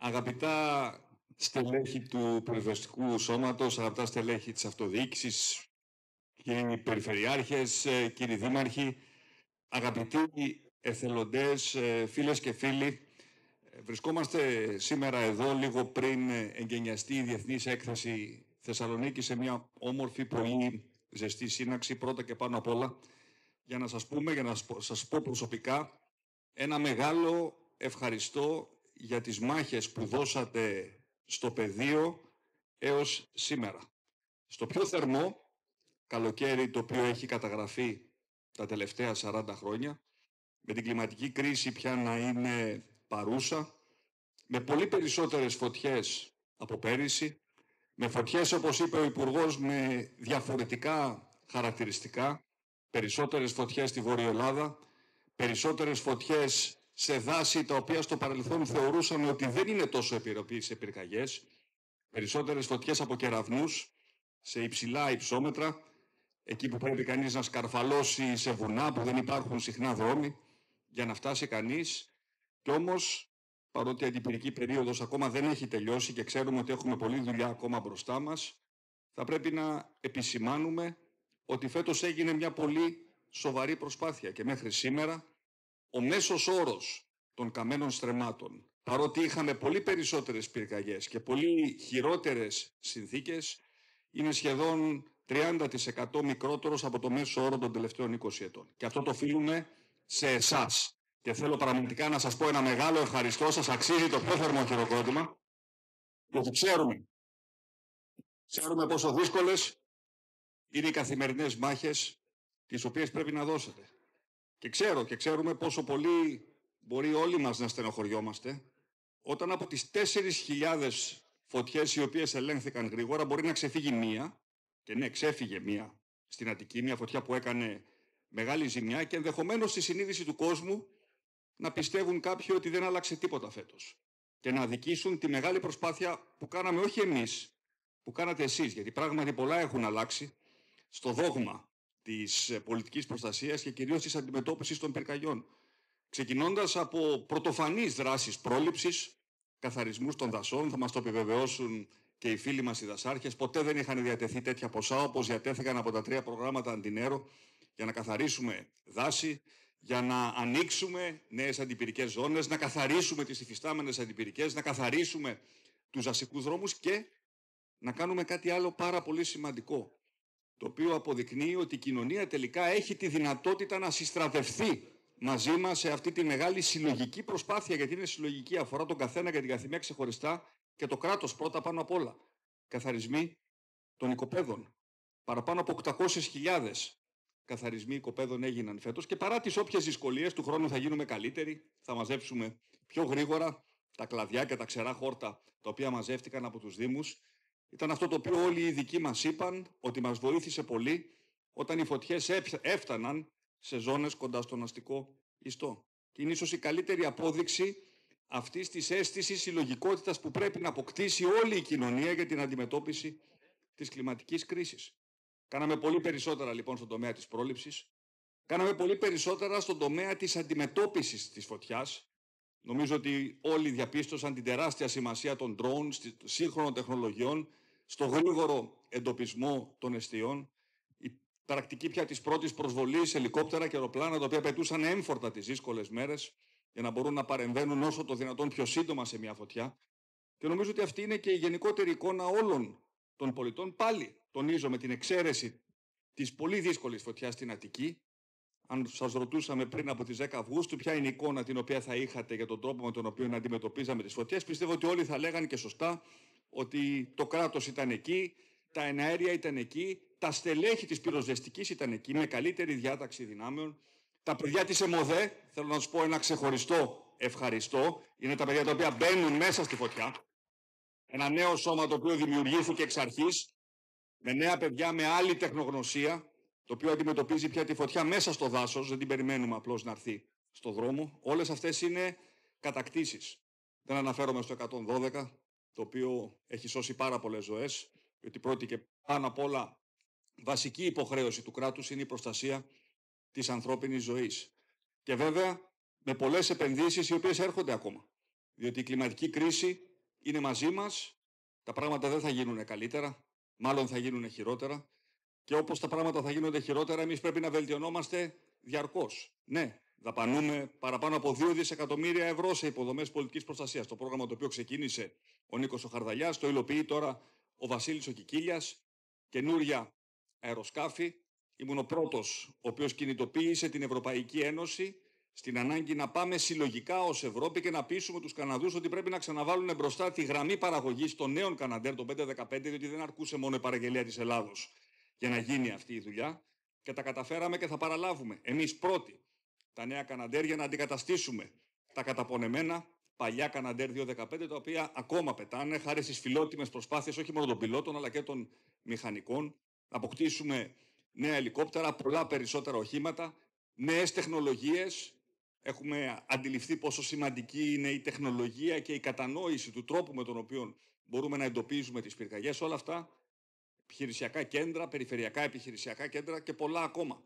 Αγαπητά στελέχη του Πρεσβευτικού Σώματος, αγαπητά στελέχη της Αυτοδιοίκησης, κύριοι Περιφερειάρχες, ε, κύριοι Δήμαρχοι, αγαπητοί εθελοντές, ε, φίλες και φίλοι, ε, βρισκόμαστε σήμερα εδώ λίγο πριν εγκαινιαστεί η Διεθνής Έκθεση Θεσσαλονίκη σε μια όμορφη, πολύ ζεστή σύναξη, πρώτα και πάνω απ' όλα, για να σας πούμε, για να σας πω προσωπικά, ένα μεγάλο ευχαριστώ για τις μάχες που δώσατε στο πεδίο έως σήμερα. Στο πιο θερμό καλοκαίρι το οποίο έχει καταγραφεί τα τελευταία 40 χρόνια, με την κλιματική κρίση πια να είναι παρούσα, με πολύ περισσότερες φωτιές από πέρυσι, με φωτιές όπως είπε ο Υπουργός με διαφορετικά χαρακτηριστικά, περισσότερες φωτιές στη Βόρεια Ελλάδα, περισσότερες φωτιές σε δάση τα οποία στο παρελθόν θεωρούσαμε ότι δεν είναι τόσο επιρροπή σε πυρκαγιές, περισσότερες φωτιές από κεραυνούς σε υψηλά υψόμετρα, εκεί που πρέπει κανείς να σκαρφαλώσει σε βουνά που δεν υπάρχουν συχνά δρόμοι για να φτάσει κανείς. Και όμως παρότι η αντιπυρική περίοδος ακόμα δεν έχει τελειώσει και ξέρουμε ότι έχουμε πολλή δουλειά ακόμα μπροστά μας θα πρέπει να επισημάνουμε ότι φέτος έγινε μια πολύ σοβαρή προσπάθεια και μέχρι σήμερα ο μέσος όρος των καμένων στρεμάτων, παρότι είχαμε πολύ περισσότερες πυρκαγιές και πολύ χειρότερες συνθήκες, είναι σχεδόν 30% μικρότερος από το μέσο όρο των τελευταίων 20 ετών. Και αυτό το οφείλουμε σε εσάς. Και θέλω πραγματικά να σας πω ένα μεγάλο ευχαριστώ. Σας αξίζει το πιο θερμό χειροκρότημα. Γιατί ξέρουμε, ξέρουμε πόσο δύσκολες είναι οι καθημερινές μάχες τις οποίες πρέπει να δώσετε. Και ξέρω και ξέρουμε πόσο πολύ μπορεί όλοι μας να στενοχωριόμαστε. Όταν από τις 4.000 φωτιές οι οποίες ελέγχθηκαν γρήγορα μπορεί να ξεφύγει μία και ναι ξέφυγε μία στην Αττική, μια φωτιά που έκανε μεγάλη ζημιά και ενδεχομένως στη συνείδηση του κόσμου να πιστεύουν κάποιοι ότι δεν άλλαξε τίποτα φέτος. Και να αδικήσουν τη μεγάλη προσπάθεια που κάναμε όχι εμείς, που κάνατε εσείς, γιατί πράγματι πολλά έχουν αλλάξει στο δόγμα της ε, πολιτικής προστασίας και κυρίως της αντιμετώπισης των πυρκαγιών. Ξεκινώντας από πρωτοφανείς δράσεις πρόληψης, καθαρισμούς των δασών, θα μας το επιβεβαιώσουν και οι φίλοι μας οι δασάρχες, ποτέ δεν είχαν διατεθεί τέτοια ποσά όπως διατέθηκαν από τα τρία προγράμματα αντινέρο για να καθαρίσουμε δάση, για να ανοίξουμε νέες αντιπυρικές ζώνες, να καθαρίσουμε τις υφιστάμενες αντιπυρικές, να καθαρίσουμε τους δασικούς δρόμους και να κάνουμε κάτι άλλο πάρα πολύ σημαντικό το οποίο αποδεικνύει ότι η κοινωνία τελικά έχει τη δυνατότητα να συστρατευθεί μαζί μας σε αυτή τη μεγάλη συλλογική προσπάθεια, γιατί είναι συλλογική, αφορά τον καθένα και την καθημερινή ξεχωριστά και το κράτος πρώτα πάνω απ' όλα. Καθαρισμοί των οικοπαίδων. Παραπάνω από 800.000 καθαρισμοί οικοπαίδων έγιναν φέτος και παρά τις όποιες δυσκολίες του χρόνου θα γίνουμε καλύτεροι, θα μαζέψουμε πιο γρήγορα τα κλαδιά και τα ξερά χόρτα τα οποία μαζεύτηκαν από τους Δήμους ήταν αυτό το οποίο όλοι οι ειδικοί μας είπαν ότι μας βοήθησε πολύ όταν οι φωτιές έφταναν σε ζώνες κοντά στον αστικό ιστό. Και είναι ίσως η καλύτερη απόδειξη αυτής της αίσθησης συλλογικότητας που πρέπει να αποκτήσει όλη η κοινωνία για την αντιμετώπιση της κλιματικής κρίσης. Κάναμε πολύ περισσότερα λοιπόν στον τομέα της πρόληψης. Κάναμε πολύ περισσότερα στον τομέα της αντιμετώπισης της φωτιάς. Νομίζω ότι όλοι διαπίστωσαν την τεράστια σημασία των drones, σύγχρονων τεχνολογιών στο γρήγορο εντοπισμό των αιστείων, η πρακτική πια της πρώτης προσβολής ελικόπτερα και αεροπλάνα, τα οποία πετούσαν έμφορτα τις δύσκολες μέρες για να μπορούν να παρεμβαίνουν όσο το δυνατόν πιο σύντομα σε μια φωτιά. Και νομίζω ότι αυτή είναι και η γενικότερη εικόνα όλων των πολιτών. Πάλι τονίζω με την εξαίρεση της πολύ δύσκολης φωτιάς στην Αττική. Αν σας ρωτούσαμε πριν από τις 10 Αυγούστου, ποια είναι η εικόνα την οποία θα είχατε για τον τρόπο με τον οποίο αντιμετωπίζαμε τις φωτιές, πιστεύω ότι όλοι θα λέγανε και σωστά ότι το κράτος ήταν εκεί, τα εναέρια ήταν εκεί, τα στελέχη της πυροσβεστικής ήταν εκεί με καλύτερη διάταξη δυνάμεων. Τα παιδιά της ΕΜΟΔΕ, θέλω να σου πω ένα ξεχωριστό ευχαριστώ, είναι τα παιδιά τα οποία μπαίνουν μέσα στη φωτιά. Ένα νέο σώμα το οποίο δημιουργήθηκε εξ αρχής, με νέα παιδιά, με άλλη τεχνογνωσία, το οποίο αντιμετωπίζει πια τη φωτιά μέσα στο δάσος, δεν την περιμένουμε απλώς να έρθει στο δρόμο. Όλες αυτές είναι κατακτήσεις. Δεν αναφέρομαι στο 112, το οποίο έχει σώσει πάρα πολλές ζωές, γιατί πρώτη και πάνω απ' όλα βασική υποχρέωση του κράτους είναι η προστασία της ανθρώπινης ζωής. Και βέβαια με πολλές επενδύσεις οι οποίες έρχονται ακόμα. Διότι η κλιματική κρίση είναι μαζί μας, τα πράγματα δεν θα γίνουν καλύτερα, μάλλον θα γίνουν χειρότερα. Και όπως τα πράγματα θα γίνονται χειρότερα, εμείς πρέπει να βελτιωνόμαστε διαρκώς. Ναι, δαπανούμε παραπάνω από 2 δισεκατομμύρια ευρώ σε υποδομές πολιτικής προστασίας. Το πρόγραμμα το οποίο ξεκίνησε ο Νίκος ο Χαρδαλιάς, το υλοποιεί τώρα ο Βασίλης ο Κικίλιας, καινούρια αεροσκάφη. Ήμουν ο πρώτος ο οποίος κινητοποίησε την Ευρωπαϊκή Ένωση στην ανάγκη να πάμε συλλογικά ως Ευρώπη και να πείσουμε τους Καναδούς ότι πρέπει να ξαναβάλουν μπροστά τη γραμμή παραγωγής των νέων Καναντέρ, των 5-15, διότι δεν αρκούσε μόνο η παραγγελία της Ελλάδος για να γίνει αυτή η δουλειά. Και τα καταφέραμε και θα παραλάβουμε εμείς πρώτοι τα νέα Καναντέρ για να αντικαταστήσουμε τα καταπονεμένα παλιά Καναντέρ 215, τα οποία ακόμα πετάνε χάρη στις φιλότιμες προσπάθειες όχι μόνο των πιλότων αλλά και των μηχανικών. Να αποκτήσουμε νέα ελικόπτερα, πολλά περισσότερα οχήματα, νέες τεχνολογίες έχουμε αντιληφθεί πόσο σημαντική είναι η τεχνολογία και η κατανόηση του τρόπου με τον οποίο μπορούμε να εντοπίζουμε τις πυρκαγιές. Όλα αυτά επιχειρησιακά κέντρα, περιφερειακά επιχειρησιακά κέντρα και πολλά ακόμα,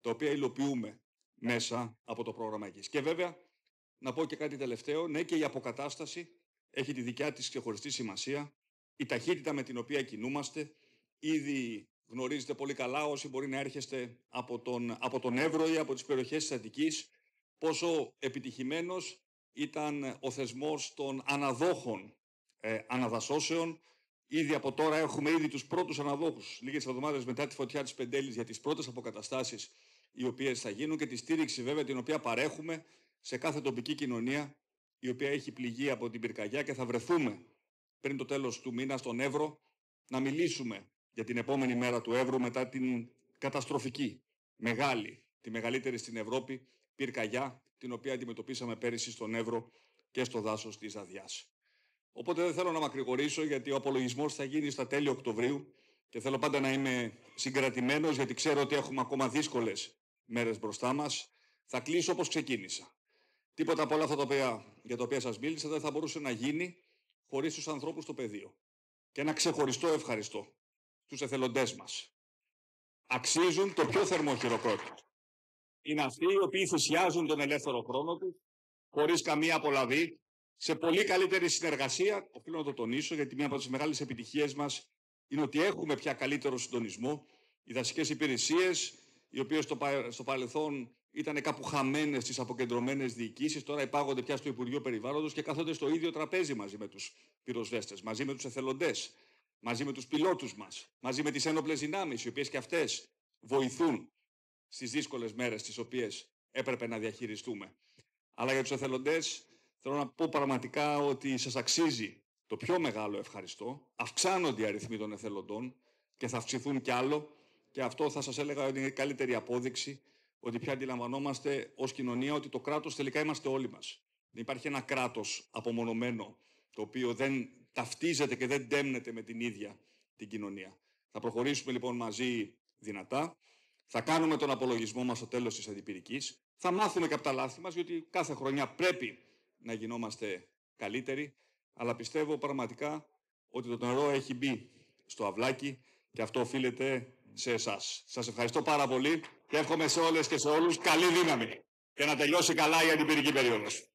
τα οποία υλοποιούμε μέσα από το πρόγραμμα εκεί. Και βέβαια, να πω και κάτι τελευταίο, ναι και η αποκατάσταση έχει τη δικιά της ξεχωριστή σημασία. Η ταχύτητα με την οποία κινούμαστε, ήδη γνωρίζετε πολύ καλά όσοι μπορεί να έρχεστε από τον, από τον Εύρο ή από τις περιοχές της Αττικής, πόσο επιτυχημένος ήταν ο θεσμός των αναδόχων ε, αναδασώσεων. Ήδη από τώρα έχουμε ήδη τους πρώτους αναδόχους, λίγες εβδομάδες μετά τη φωτιά της Πεντέλης για τις πρώτες αποκαταστάσεις οι οποίες θα γίνουν και τη στήριξη βέβαια την οποία παρέχουμε σε κάθε τοπική κοινωνία η οποία έχει πληγεί από την πυρκαγιά και θα βρεθούμε πριν το τέλος του μήνα στον Εύρο να μιλήσουμε για την επόμενη μέρα του Εύρου μετά την καταστροφική, μεγάλη, τη μεγαλύτερη στην Ευρώπη πυρκαγιά την οποία αντιμετωπίσαμε πέρυσι στον Εύρο και στο δάσος της Αδιάς. Οπότε δεν θέλω να μακρηγορήσω γιατί ο απολογισμός θα γίνει στα τέλη Οκτωβρίου και θέλω πάντα να είμαι συγκρατημένος γιατί ξέρω ότι έχουμε ακόμα δύσκολες μέρες μπροστά μας. Θα κλείσω όπως ξεκίνησα. Τίποτα από όλα αυτά τα οποία, για τα οποία σας μίλησα δεν θα μπορούσε να γίνει χωρίς τους ανθρώπους στο πεδίο. Και ένα ξεχωριστό ευχαριστώ στους εθελοντές μας. Αξίζουν το πιο θερμό χειροκρότημα είναι αυτοί οι οποίοι θυσιάζουν τον ελεύθερο χρόνο τους, χωρίς καμία απολαβή, σε πολύ καλύτερη συνεργασία. Οφείλω να το τονίσω, γιατί μία από τις μεγάλες επιτυχίες μας είναι ότι έχουμε πια καλύτερο συντονισμό. Οι δασικές υπηρεσίες, οι οποίες στο, στο παρελθόν ήταν κάπου χαμένες στις αποκεντρωμένες διοικήσεις, τώρα υπάγονται πια στο Υπουργείο Περιβάλλοντος και κάθονται στο ίδιο τραπέζι μαζί με τους πυροσβέστες, μαζί με τους εθελοντές, μαζί με τους πιλότους μας, μαζί με τις ένοπλες δυνάμεις, οι οποίες και αυτές βοηθούν στις δύσκολες μέρες τις οποίες έπρεπε να διαχειριστούμε. Αλλά για τους εθελοντές θέλω να πω πραγματικά ότι σας αξίζει το πιο μεγάλο ευχαριστώ. Αυξάνονται οι αριθμοί των εθελοντών και θα αυξηθούν κι άλλο και αυτό θα σας έλεγα ότι είναι η καλύτερη απόδειξη ότι πια αντιλαμβανόμαστε ως κοινωνία ότι το κράτος τελικά είμαστε όλοι μας. Δεν υπάρχει ένα κράτος απομονωμένο το οποίο δεν ταυτίζεται και δεν τέμνεται με την ίδια την κοινωνία. Θα προχωρήσουμε λοιπόν μαζί δυνατά. Θα κάνουμε τον απολογισμό μας στο τέλος της αντιπυρικής. Θα μάθουμε και από τα λάθη μας, γιατί κάθε χρονιά πρέπει να γινόμαστε καλύτεροι. Αλλά πιστεύω πραγματικά ότι το νερό έχει μπει στο αυλάκι και αυτό οφείλεται σε εσάς. Σας ευχαριστώ πάρα πολύ και εύχομαι σε όλες και σε όλους καλή δύναμη και να τελειώσει καλά η αντιπυρική περίοδος.